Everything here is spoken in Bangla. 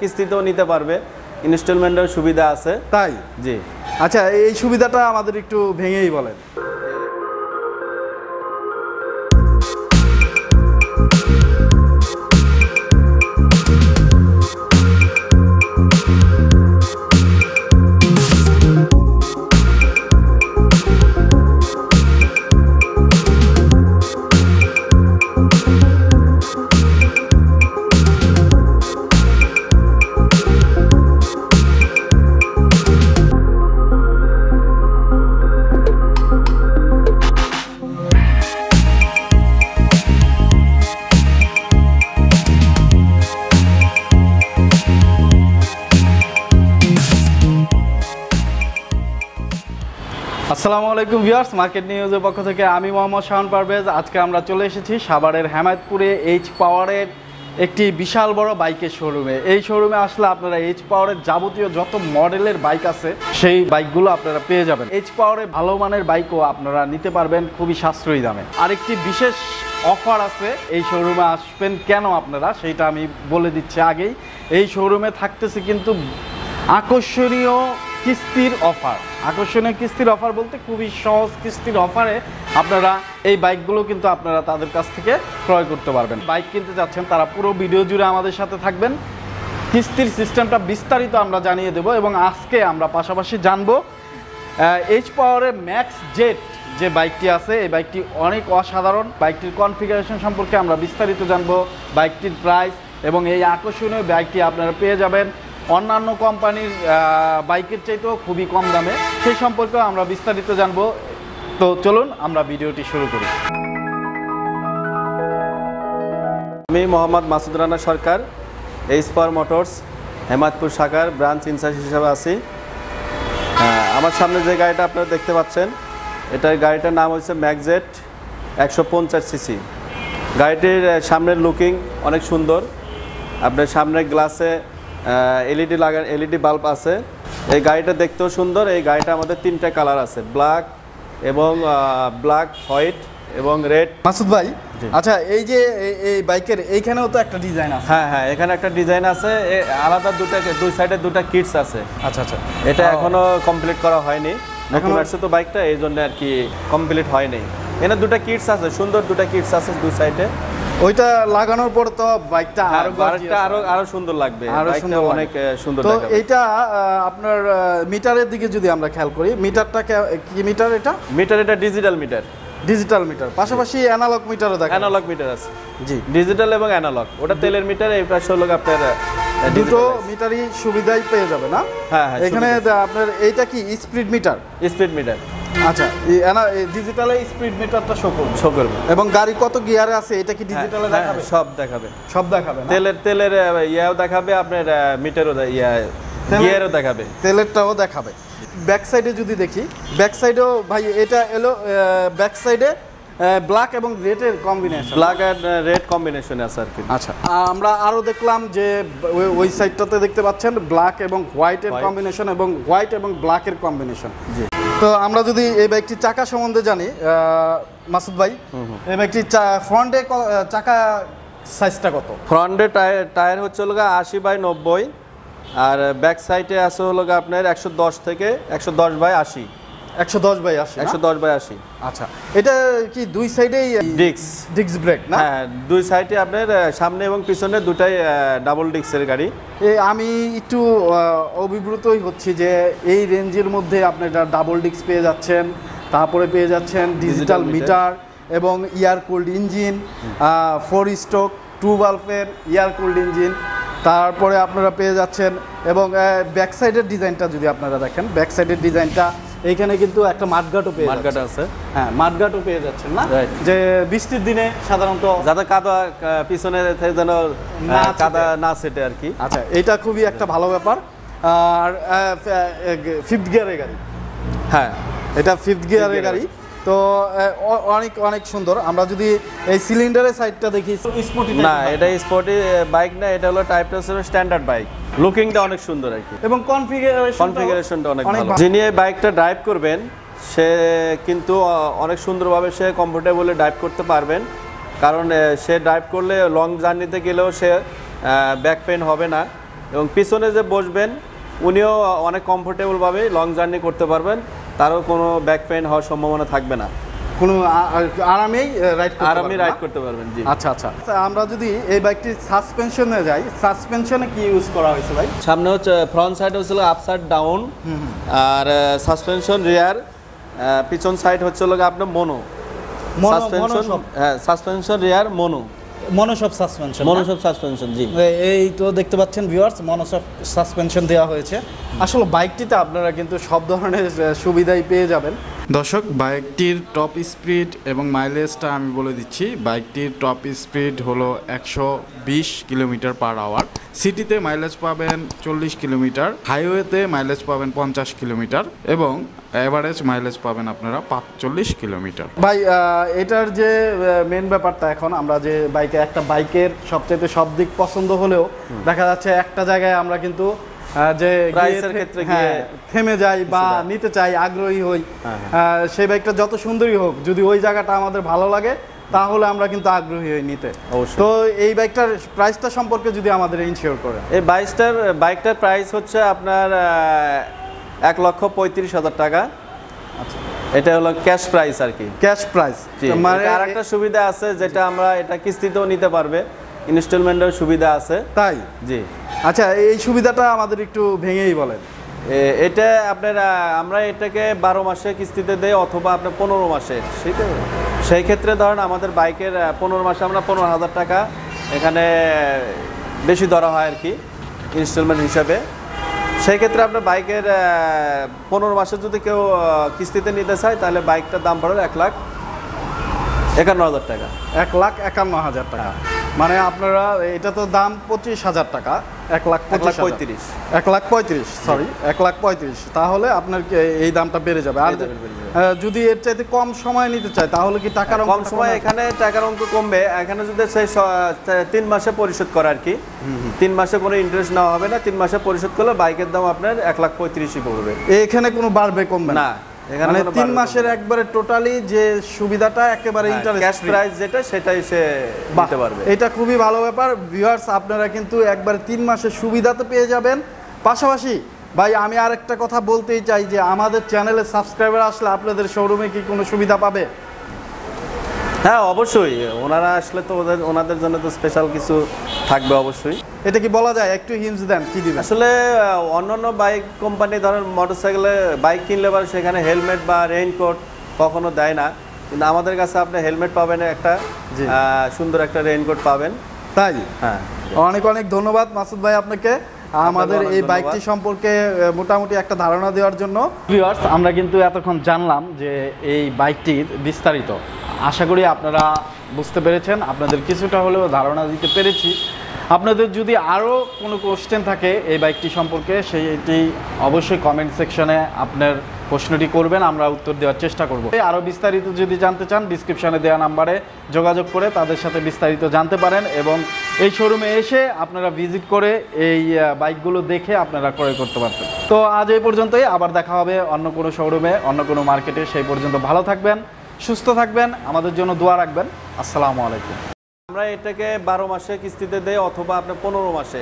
কিস্তিতেও নিতে পারবে। ইনস্টলমেন্টের সুবিধা আছে। তাই? জি। আচ্ছা এই সুবিধাটা আমাদের একটু ভেঙেই বলেন। আসসালামু আলাইকুম ভিউয়ার্স, মার্কেট নিউজের পক্ষ থেকে আমি মোহাম্মদ শাহন পারভেজ। আজকে আমরা চলে এসেছি সাভারের হেমায়তপুরে এইচ পাওয়ারের একটি বিশাল বড় বাইকের শোরুমে এই শোরুমে আসলে আপনারা এইচ পাওয়ারের যাবতীয় যত মডেলের বাইক আছে, সেই বাইকগুলো আপনারা পেয়ে যাবেন। এইচ পাওয়ারের ভালো মানের বাইকও আপনারা নিতে পারবেন খুবই সাশ্রয়ী দামে। আরেকটি বিশেষ অফার আছে, এই শোরুমে আসবেন কেন আপনারা সেইটা আমি বলে দিচ্ছি আগেই। এই শোরুমে থাকতেছে কিন্তু আকর্ষণীয় কিস্তির অফার। আকর্ষণীয় কিস্তির অফার বলতে খুবই সহজ কিস্তির অফারে আপনারা এই বাইকগুলো কিন্তু আপনারা তাদের কাছ থেকে ক্রয় করতে পারবেন। বাইক কিনতে যাচ্ছেন, তারা পুরো ভিডিও জুড়ে আমাদের সাথে থাকবেন। কিস্তির সিস্টেমটা বিস্তারিত আমরা জানিয়ে দেব এবং আজকে আমরা পাশাপাশি জানব এইচ পাওয়ারের ম্যাক্স জেট যে বাইকটি আছে, এই বাইকটি অনেক অসাধারণ। বাইকটির কনফিগারেশন সম্পর্কে আমরা বিস্তারিত জানব, বাইকটির প্রাইস এবং এই আকর্ষণীয় বাইকটি আপনারা পেয়ে যাবেন। অন্যান্য কোম্পানির বাইকের চাইতেও খুবই কম দামে। সেই সম্পর্কেও আমরা বিস্তারিত জানব। তো চলুন, আমরা ভিডিওটি শুরু করি। আমি Mohammad Masud Rana Sarkar H power motors Hemadpur শাখার ব্রাঞ্চ ইনচার্জ হিসাবে আছি। আমার সামনে যে গাড়িটা আপনারা দেখতে পাচ্ছেন, এটার গাড়িটার নাম হচ্ছে ম্যাকজেট একশো পঞ্চাশ সিসি। গাড়িটির সামনের লুকিং অনেক সুন্দর। আপনার সামনের গ্লাসে এলইডি লাগা এলইডি বাল্ব আছে। এই গাড়িটা দেখতেও সুন্দর। এই গাড়িটা আমাদের তিনটা কালার আছে ব্ল্যাক এবং ব্ল্যাক হোয়াইট এবং রেড মাসুদ ভাই আচ্ছা এই যে এই- বাইকের এইখানেও তো একটা ডিজাইন আছে। হ্যাঁ হ্যাঁ এখানে একটা ডিজাইন আছে। আলাদা দুটা দুই সাইডে দুটা কিটস আছে। আচ্ছা আচ্ছা। এটা। এখনও কমপ্লিট করা হয়নি। এখন আসছে তো বাইকটা এই জন্য আর কি কমপ্লিট হয়নি। এখানে দুটা কিটস আছে সুন্দর দুটা কিটস আছে দুই সাইডে ওইটা লাগানোর পর তো বাইকটা আরও হ্যাঁ, আরও আরও সুন্দর লাগবে। আরও সুন্দর। অনেক সুন্দর তো আহ, আপনার মিটারের দিকে যদি আমরা খেয়াল করি মিটারটা কি মিটার এটা? মিটার এটা ডিজিটাল মিটার ডিজিটাল মিটার পাশাপাশি অ্যানালগ মিটারও দেখা অ্যানালগ মিটার আছে। জি। ডিজিটাল এবং অ্যানালগ ওটা তেলের মিটার এই পাশে হলো আপনার দুটো মিটারই সুবিধাই পেয়ে যাবে না? হ্যাঁ, হ্যাঁ, এখানে আপনার এইটা কি স্পিড মিটার স্পিড মিটার আচ্ছা ডিজিটালে স্পিড মিটারটা শো করবে। শো করবে। এবং গাড়ি কত গিয়ারে আছে এটা কি হ্যাঁ, ডিজিটালে হ্যাঁ, দেখাবে? সব দেখাবে। সব দেখাবে তেলের তেলের ইয়াও দেখাবে আপনার মিটারও ইয়া গিয়ারও দেখাবে। তেলেরটাও দেখাবে। ব্যাক সাইডে যদি দেখি ব্যাক সাইডেও ভাই এটা এলো ব্যাক সাইডে ব্ল্যাক এবং রেডের কম্বিনেশন ব্ল্যাক অ্যান্ড রেড কম্বিনেশনে আছে আর কি। আচ্ছা আমরা আরও দেখলাম যে ওই- সাইডটাতে দেখতে পাচ্ছেন ব্ল্যাক এবং হোয়াইটের. কম্বিনেশন এবং হোয়াইট এবং ব্ল্যাকের কম্বিনেশন জি। তো আমরা যদি এই বাইকটির চাকা সম্বন্ধে জানি মাসুদ ভাই এই বাইকটির ফ্রন্টে চাকা সাইজটা কত? ফ্রন্টে টায়ার টায়ার হচ্ছে হলো আশি বাই নব্বই আর ব্যাক সাইডে আছে হলো আপনার একশো দশ থেকে একশো দশ বাই আশি। একশো দশ বাই আশি একশো দশ বাই আশি। আচ্ছা এটা কি দুই সাইডেই ডিক্স ডিস্ক। ব্রেক না? হ্যাঁ দুই সাইডে আপনার সামনে এবং পিছনে দুটাই ডাবল ডিক্সের গাড়ি। আমি একটু অভিভূতই হচ্ছি যে এই রেঞ্জের মধ্যে আপনি ডাবল ডিস্ক পেয়ে যাচ্ছেন তারপরে পেয়ে যাচ্ছেন ডিজিটাল মিটার এবং air cooled engine four stroke two বাল্বের ইয়ার কুল্ড ইঞ্জিন তারপরে আপনারা পেয়ে যাচ্ছেন এবং ব্যাক সাইডের ডিজাইনটা যদি আপনারা দেখেন ব্যাক সাইডের ডিজাইনটা এইখানে কিন্তু একটা মাঠঘাটও পেয়ে যাচ্ছেন। আছে। হ্যাঁ মাঠঘাটও পেয়ে যাচ্ছেন না? যে বৃষ্টির দিনে সাধারণত যাতে কাদা পিছনে যেন কাদা না সেটে আর কি। আচ্ছা এটা খুবই একটা ভালো ব্যাপার। আর ফিফথ গিয়ারের গাড়ি। হ্যাঁ। এটা ফিফথ গিয়ারের গাড়ি। তো অনেক অনেক সুন্দর। আমরা যদি এই সিলিন্ডারের সাইডটা দেখি স্পোর্টি না এটা স্পোর্টি বাইক না এটা হলো টাইপটা স্ট্যান্ডার্ড বাইক লুকিংটা অনেক সুন্দর আর কি। এবং কনফিগারেশন কনফিগারেশনটা অনেক ভালো। যিনি এই বাইকটা ড্রাইভ করবেন সে কিন্তু অনেক সুন্দরভাবে সে কমফোর্টেবলি ড্রাইভ করতে পারবেন। কারণ সে ড্রাইভ করলে লং জার্নিতে গেলেও সে ব্যাক পেন হবে না। এবং পিছনে যে বসবেন উনিও অনেক কমফোর্টেবলভাবে লং জার্নি করতে পারবেন। তারও কোনো ব্যাক পেন হওয়ার সম্ভাবনা থাকবে না। কোনো আরামেই রাইড আরামে রাইড করতে পারবেন জি। আচ্ছা আচ্ছা। আচ্ছা, আমরা যদি এই বাইকটি সাসপেনশনে যাই সাসপেনশনে কি ইউজ করা হয়েছে ভাই? সামনে হচ্ছে ফ্রন্ট সাইড হচ্ছিল আপসাইড ডাউন আর সাসপেনশন রিয়ার পিছন সাইড হচ্ছে গিয়ে আপনার মোনো সাসপেনশন হ্যাঁ suspension rear mono monoshock suspension monoshock suspension জি। এই তো দেখতে পাচ্ছেন ভিউয়ার্স মনোসব সাসপেনশন দেওয়া হয়েছে। আসলে বাইকটিতে আপনারা কিন্তু সব ধরনের সুবিধাই পেয়ে যাবেন। দর্শক বাইকটির টপ স্পিড এবং মাইলেজটা আমি বলে দিচ্ছি। বাইকটির টপ স্পিড হলো একশো বিশ কিলোমিটার পার আওয়ার সিটিতে মাইলেজ পাবেন চল্লিশ কিলোমিটার হাইওয়েতে মাইলেজ পাবেন পঞ্চাশ কিলোমিটার এবং অ্যাভারেজ মাইলেজ পাবেন আপনারা পাঁচচল্লিশ কিলোমিটার। ভাই এটার যে মেন ব্যাপারটা এখন আমরা যে বাইকে একটা বাইকের সবচেয়ে সব দিক পছন্দ হলেও দেখা যাচ্ছে একটা জায়গায় আমরা কিন্তু যে ক্ষেত্রে হ্যাঁ, থেমে যাই বা নিতে চাই আগ্রহী হই। হ্যাঁ, সেই বাইকটা যত সুন্দরই হোক যদি ওই জায়গাটা আমাদের ভালো লাগে তাহলে আমরা কিন্তু আগ্রহী হই নিতে। তো এই বাইকটার প্রাইসটা সম্পর্কে যদি আমাদের ইনশিওর করে এই বাইকটার বাইকটার প্রাইস হচ্ছে আপনার এক লক্ষ পঁয়ত্রিশ হাজার টাকা। আচ্ছা। এটা হলো ক্যাশ প্রাইস আর কি। Cash price. মানে আর একটা সুবিধা আছে যেটা আমরা এটা কিস্তিতেও নিতে পারবে। ইনস্টলমেন্টের সুবিধা আছে। তাই? জি। আচ্ছা এই সুবিধাটা আমাদের একটু ভেঙেই বলেন। এটা আপনার আমরা এটাকে বারো মাসে কিস্তিতে দেই অথবা আপনার পনেরো মাসে। ঠিক আছে সেই ক্ষেত্রে ধরেন আমাদের বাইকের পনেরো মাসে আমরা পনেরো হাজার টাকা এখানে বেশি ধরা হয় আর কি ইনস্টলমেন্ট হিসাবে। সেই ক্ষেত্রে আপনার বাইকের পনেরো মাসে যদি কেউ কিস্তিতে নিতে চায় তাহলে বাইকটার দাম পড়বে এক লাখ একান্ন হাজার টাকা। এক লাখ একান্ন হাজার টাকা। মানে আপনারা এটা তো দাম পঁচিশ হাজার টাকা এক লাখ পঁয়ত্রিশ। এক লাখ পঁয়ত্রিশ সরি এক লাখ পঁয়ত্রিশ। তাহলে আপনার এই দামটা বেড়ে যাবে? আর যদি এর চাইতে কম সময় নিতে চায় তাহলে কি টাকার কম সময় এখানে টাকার অঙ্ক কমবে। এখানে যদি সেই তিন মাসে পরিশোধ করে আর কি। তিন মাসে কোনো ইন্টারেস্ট নেওয়া হবে না। তিন মাসে পরিশোধ করলে বাইকের দাম আপনার এক লাখ পঁয়ত্রিশই পড়বে। এখানে কোনো বাড়বে কমবে না, এখানে মানে তিন মাসের একবারে টোটালি যে সুবিধাটা একেবারে ইন্টারেস্ট ক্যাশ প্রাইস যেটা সেটাই সে নিতে পারবে। এটা খুবই ভালো ব্যাপার। ভিউয়ার্স আপনারা কিন্তু একবারে তিন মাসের সুবিধা তো পেয়ে যাবেন। পাশাপাশি ভাই আমি আরেকটা কথা বলতেই চাই যে আমাদের চ্যানেলে সাবস্ক্রাইবার আসলে আপনাদের শোরুমে কি কোনো সুবিধা পাবে? হ্যাঁ অবশ্যই। ওনারা আসলে তো ওদের ওনাদের জন্য তো স্পেশাল কিছু থাকবে অবশ্যই। এটা কি বলা যায়? একটু হিন্স দেন কি দিবেন? আসলে অন্যান্য বাইক কোম্পানি ধরেন মোটরসাইকেলে বাইক কিনলে পরে সেখানে হেলমেট বা রেইনকোট কখনো দেয় না। কিন্তু আমাদের কাছে আপনি হেলমেট পাবেন একটা জি। সুন্দর একটা রেইনকোট পাবেন। তাই? হ্যাঁ। অনেক অনেক ধন্যবাদ মাসুদ ভাই আপনাকে। আমাদের এই বাইকটি সম্পর্কে মোটামুটি একটা ধারণা দেওয়ার জন্য। ভিউয়ার্স আমরা কিন্তু এতক্ষণ জানলাম যে এই বাইকটির বিস্তারিত। আশা করি আপনারা বুঝতে পেরেছেন। আপনাদের কিছুটা হলেও ধারণা দিতে পেরেছি। আপনাদের যদি আরও কোনো কোশ্চেন থাকে এই বাইকটি সম্পর্কে, সেইটি অবশ্যই কমেন্ট সেকশনে আপনার প্রশ্নটি করবেন, আমরা উত্তর দেওয়ার চেষ্টা করব। আরও বিস্তারিত যদি জানতে চান ডিসক্রিপশনে দেওয়া নাম্বারে যোগাযোগ করে তাদের সাথে বিস্তারিত জানতে পারেন এবং এই শোরুমে এসে আপনারা ভিজিট করে এই বাইকগুলো দেখে আপনারা ক্রয় করতে পারবেন। তো আজ এই পর্যন্তই, আবার দেখা হবে অন্য কোনো শোরুমে অন্য কোনো মার্কেটে সেই পর্যন্ত ভালো থাকবেন, সুস্থ থাকবেন, আমাদের জন্য দোয়া রাখবেন। আসসালামু আলাইকুম। আমরা এটাকে বারো মাসে কিস্তিতে দেয় অথবা আপনার পনেরো মাসে